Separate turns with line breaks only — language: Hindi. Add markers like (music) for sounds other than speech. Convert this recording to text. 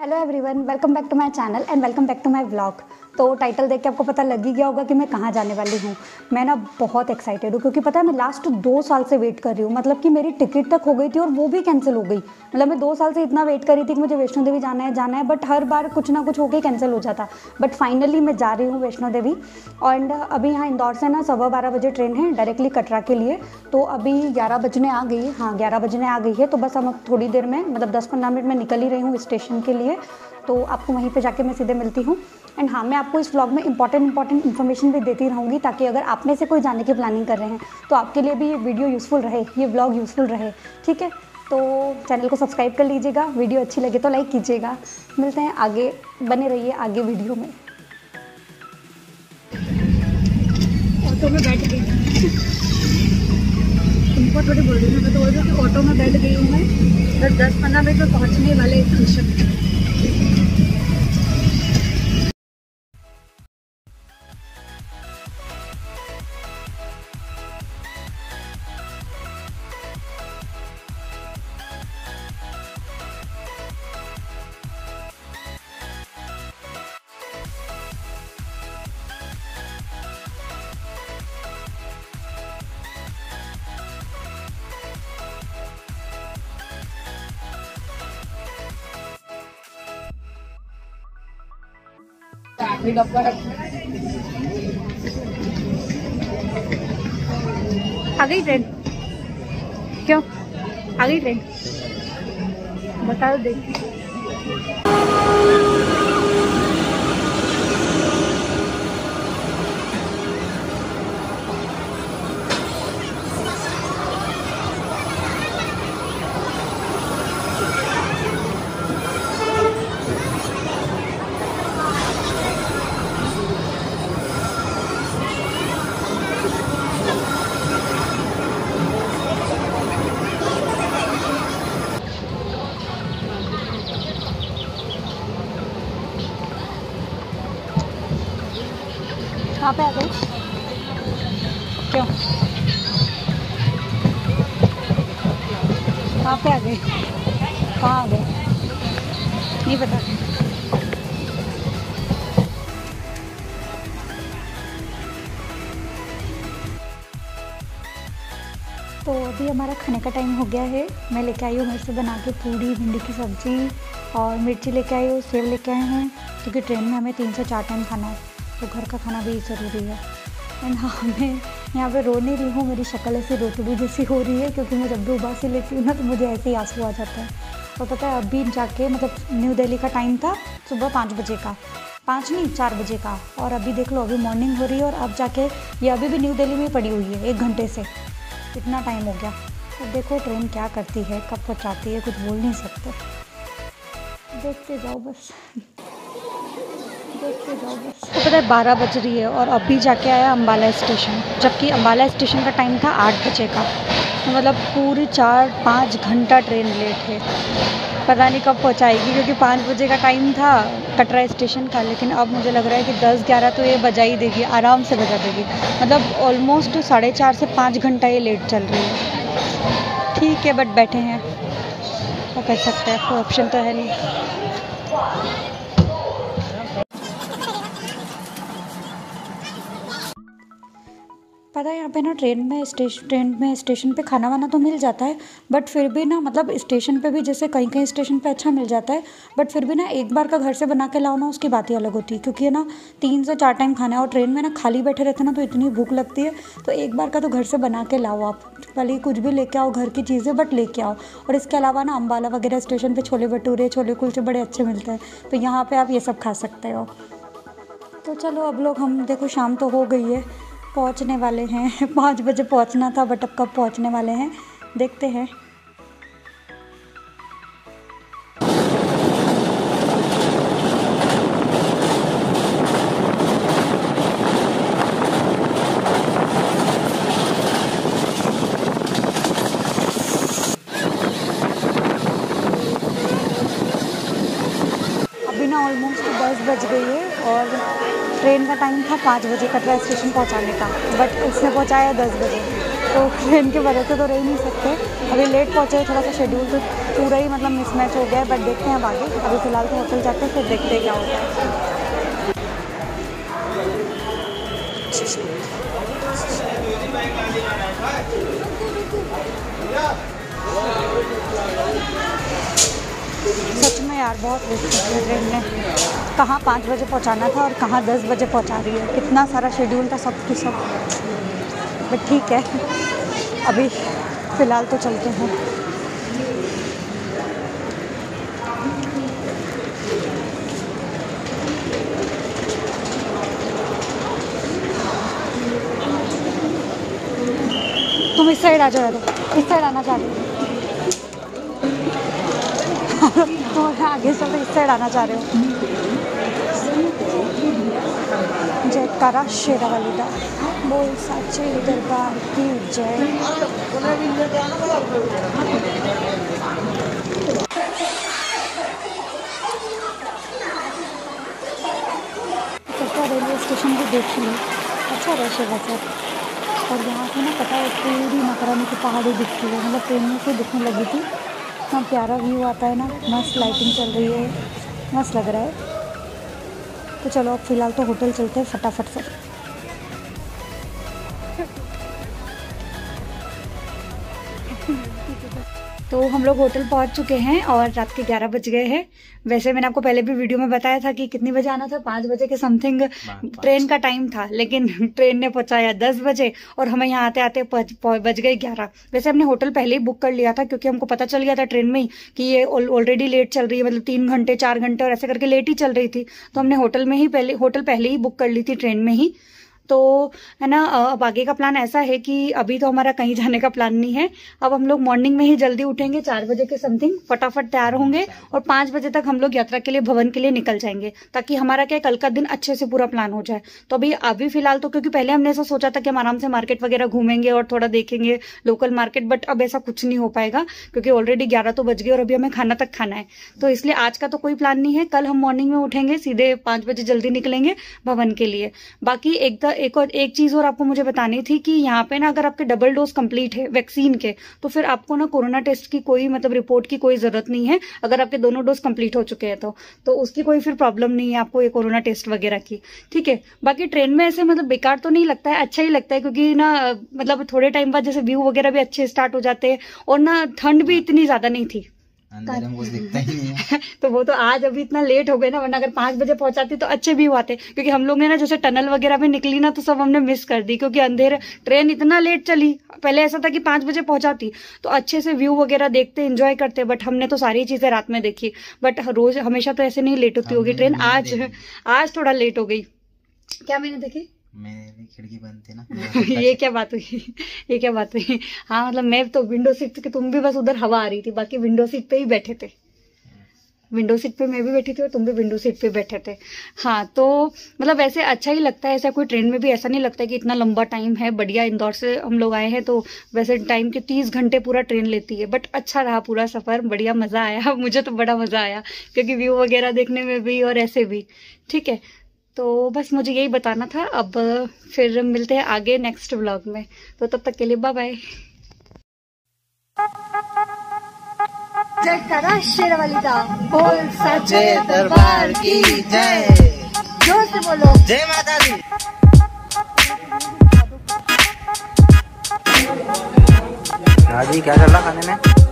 Hello everyone welcome back to my channel and welcome back to my vlog तो टाइटल देख के आपको पता लग ही गया होगा कि मैं कहाँ जाने वाली हूँ। मैं ना बहुत एक्साइटेड हूँ क्योंकि पता है मैं लास्ट दो साल से वेट कर रही हूँ। मतलब कि मेरी टिकट तक हो गई थी और वो भी कैंसिल हो गई। मतलब मैं दो साल से इतना वेट कर रही थी कि मुझे वैष्णो देवी जाना है जाना है बट हर बार कुछ ना कुछ होकर कैंसिल हो जाता। बट फाइनली मैं जा रही हूँ वैष्णो देवी। एंड अभी यहाँ इंदौर से ना सवा बारह बजे ट्रेन है डायरेक्टली कटरा के लिए। तो अभी ग्यारह बजने आ गई हाँ। ग्यारह बजने आ गई है। तो बस हम थोड़ी देर में मतलब दस पंद्रह मिनट में निकल ही रही हूँ स्टेशन के लिए। तो आपको वहीं पे जाके मैं सीधे मिलती हूँ। एंड हाँ मैं आपको इस व्लॉग में इंपॉर्टेंट इंपॉर्टेंट इन्फॉर्मेशन भी देती रहूँगी, ताकि अगर आप में से कोई जाने की प्लानिंग कर रहे हैं तो आपके लिए भी ये वीडियो यूज़फुल रहे, ये व्लॉग यूज़फुल रहे, ठीक है? तो चैनल को सब्सक्राइब कर लीजिएगा वीडियो अच्छी लगे तो लाइक कीजिएगा। मिलते हैं आगे, बने रहिए आगे वीडियो में। ऑटो में बैठ गई तुमको थोड़ी बोल रही हूँ मैं तो बोल रही हूँ ऑटो में बैठ गई हूँ मैं। दस पंद्रह मिनट में पहुँचने वाले स्टेशन आ गई ट्रेन क्यों आ गई ट्रेन बता दो देख कहाँ पे आ गए क्यों? कहाँ पे आ गए कहाँ आ गए नहीं पता। तो अभी हमारा खाने का टाइम हो गया है। मैं लेके आई हूँ घर से बना के पूड़ी भिंडी की सब्ज़ी और मिर्ची लेके आई हूँ सेव लेके आए हैं, क्योंकि ट्रेन में हमें तीन से चार टाइम खाना है। तो घर का खाना भी ज़रूरी है। एंड हाँ मैं यहाँ पे रो नहीं रही हूँ, मेरी शक्ल ऐसी रोतड़ी जैसी हो रही है, क्योंकि मैं जब भी उबासी लेती हूँ ना तो मुझे ऐसे ही आँसू आ जाता है। और पता है, अभी जाके मतलब न्यू दिल्ली का टाइम था, सुबह पाँच बजे का। पाँच नहीं, चार बजे का। और अभी देख लो, अभी मॉर्निंग हो रही है और अब जाके ये अभी भी न्यू दिल्ली में पड़ी हुई है, एक घंटे से। इतना टाइम हो गया। अब देखो ट्रेन क्या करती है, कब पहुँचाती है, कुछ बोल नहीं सकते। देखते जाओ बस। तो पता है बारह बज रही है और अभी जाके आया अम्बाला स्टेशन, जबकि अम्बाला स्टेशन का टाइम था आठ बजे का। तो मतलब पूरी चार, पाँच घंटा ट्रेन लेट है। पता नहीं कब पहुंचाएगी, क्योंकि पाँच बजे का टाइम था कटरा स्टेशन का, लेकिन अब मुझे लग रहा है कि दस ग्यारह तो ये बजा ही देगी, आराम से बजा देगी। मतलब ऑलमोस्ट साढ़े चार से पाँच घंटा ये लेट चल रही है। ठीक है बट बैठे हैं। वो कह सकते हैं, कोई ऑप्शन तो है नहीं। पता है, यहाँ पे ना ट्रेन में स्टेशन ट्रेन में स्टेशन पे खाना वाना तो मिल जाता है, बट फिर भी ना मतलब स्टेशन पे भी जैसे कहीं कहीं स्टेशन पे अच्छा मिल जाता है, बट फिर भी ना एक बार का घर से बना के लाओ ना, उसकी बात ही अलग होती है, क्योंकि ना तीन से चार टाइम खाना है और ट्रेन में ना खाली बैठे रहते ना तो इतनी भूख लगती है तो एक बार का तो घर से बना के लाओ आप, भले कुछ भी लेके आओ, घर की चीज़ें, बट लेके आओ, और इसके अलावा ना अम्बाला वगैरह स्टेशन पर छोले भटूरे, छोले कुलचे बड़े अच्छे मिलते हैं तो यहाँ पर आप ये सब खा सकते हो। तो चलो अब लोग, हम देखो शाम तो हो गई है पहुँचने वाले हैं। (laughs) पाँच बजे पहुँचना था बट अब कब पहुँचने वाले हैं? देखते हैं। का टाइम था, पाँच बजे कटरा स्टेशन पहुँचाने का बट उसने पहुँचाया दस बजे। तो ट्रेन के वजह से तो रह नहीं सकते। अभी लेट पहुँचे, थोड़ा सा शेड्यूल तो पूरा ही मतलब मिसमैच हो गया है बट देखते हैं अब आगे। अभी फ़िलहाल तो होटल जाते हैं, फिर देखते हैं क्या होता है। यार, बहुत दिया ट्रेन ने कहाँ पाँच बजे पहुँचाना था और कहाँ दस बजे पहुँचा रही है? कितना सारा शेड्यूल था सब कुछ सब। बट ठीक है, अभी फ़िलहाल तो चलते हैं। तुम इस साइड आ जाओ इस साइड आना चाह रहे हो। तो आगे से तो इस साइड आना चाह रहे हो? जयकारा शेरा वाली का बोल साचे दरबार की जय। रेलवे स्टेशन भी देख ली। अच्छा रश है वैसे और यहाँ से ना पता है, पूरी मकरानी की पहाड़ी दिखती है। मतलब ट्रेन में से दिखने लगी थी। इतना प्यारा व्यू आता है ना, मस्त लाइटिंग चल रही है, मस्त लग रहा है। तो चलो अब फ़िलहाल तो होटल चलते हैं फटाफट से। तो हम लोग होटल पहुँच चुके हैं और रात के 11 बज गए हैं। वैसे मैंने आपको पहले भी वीडियो में बताया था कि कितनी बजे आना था? पाँच बजे के समथिंग ट्रेन का टाइम था लेकिन (laughs) ट्रेन ने पहुँचाया दस बजे और हमें यहाँ आते आते बज गए ग्यारह। वैसे हमने होटल पहले ही बुक कर लिया था क्योंकि हमको पता चल गया था ट्रेन में ही कि ये ऑलरेडी लेट चल रही है मतलब तीन घंटे चार घंटे और ऐसे करके लेट ही चल रही थी। तो हमने होटल में ही पहले होटल पहले ही बुक कर ली थी ट्रेन में ही। तो है ना अब आगे का प्लान ऐसा है कि अभी तो हमारा कहीं जाने का प्लान नहीं है। अब हम लोग मॉर्निंग में ही जल्दी उठेंगे, चार बजे के समथिंग फटाफट तैयार होंगे और पाँच बजे तक हम लोग यात्रा के लिए, भवन के लिए निकल जाएँगे, ताकि हमारा क्या कल का दिन अच्छे से पूरा प्लान हो जाए। तो अभी अभी फ़िलहाल तो क्योंकि पहले हमने ऐसा सोचा था कि हम आराम से मार्केट वगैरह घूमेंगे और थोड़ा देखेंगे लोकल मार्केट बट अब ऐसा कुछ नहीं हो पाएगा, क्योंकि ऑलरेडी ग्यारह तो बज गए और अभी हमें खाना तक खाना है। तो इसलिए आज का तो कोई प्लान नहीं है, कल हम मॉर्निंग में उठेंगे, सीधे पाँच बजे जल्दी निकलेंगे भवन के लिए। बाकी एक एक और, एक चीज़ और आपको मुझे बतानी थी कि यहाँ पे ना अगर आपके डबल डोज कंप्लीट है वैक्सीन के तो फिर आपको ना कोरोना टेस्ट की कोई मतलब रिपोर्ट की कोई ज़रूरत नहीं है, अगर आपके दोनों डोज कंप्लीट हो चुके हैं तो। तो उसकी कोई फिर प्रॉब्लम नहीं है आपको ये कोरोना टेस्ट वगैरह की। ठीक है, बाकी ट्रेन में ऐसे मतलब बेकार तो नहीं लगता है अच्छा ही लगता है, क्योंकि ना मतलब थोड़े टाइम बाद जैसे व्यू वगैरह भी अच्छे स्टार्ट हो जाते हैं, और ना ठंड भी इतनी ज़्यादा नहीं थी।
अंधेरे में कुछ दिखता ही नहीं है। (laughs)
तो वो तो आज अभी इतना लेट हो गए ना वरना अगर पाँच बजे पहुंचाती तो अच्छे भी हुआते क्योंकि हम लोग ने ना जैसे टनल वगैरह में निकली ना तो सब हमने मिस कर दी क्योंकि अंधेरे ट्रेन इतना लेट चली। पहले ऐसा था कि पाँच बजे पहुंचाती। तो अच्छे से व्यू वगैरह देखते एंजॉय करते बट हमने तो सारी चीज़ें रात में देखी। बट रोज हमेशा तो ऐसे नहीं लेट होती होगी ट्रेन आज (laughs) आज थोड़ा लेट हो गई। क्या मैंने देखी?
मेरी खिड़की बंद थी ना
ये क्या बात हुई? ये क्या बात हुई? हाँ मतलब मैं तो विंडो सीट कि तुम भी बस उधर हवा आ रही थी, बाकी विंडो सीट पे ही बैठे थे। विंडो सीट पे मैं भी बैठी थी और तुम भी विंडो सीट पे बैठे थे। हाँ तो मतलब वैसे अच्छा ही लगता है, ऐसा कोई ट्रेन में भी ऐसा नहीं लगता है कि इतना लंबा टाइम है, बढ़िया इंदौर से हम लोग आए हैं तो वैसे टाइम के तीस घंटे पूरा ट्रेन लेती है। बट अच्छा रहा पूरा सफ़र, बढ़िया मज़ा आया, (laughs) मुझे तो बड़ा मज़ा आया, क्योंकि व्यू वगैरह देखने में भी और ऐसे भी। ठीक है तो बस मुझे यही बताना था। अब फिर मिलते हैं आगे नेक्स्ट व्लॉग में। तो तब तक के लिए बाय बाय जय शेर वाली का बोल सचे दरबार की जय। ज़ोर से बोलो।
जय माता दी हाँ जी क्या चल रहा खाने में?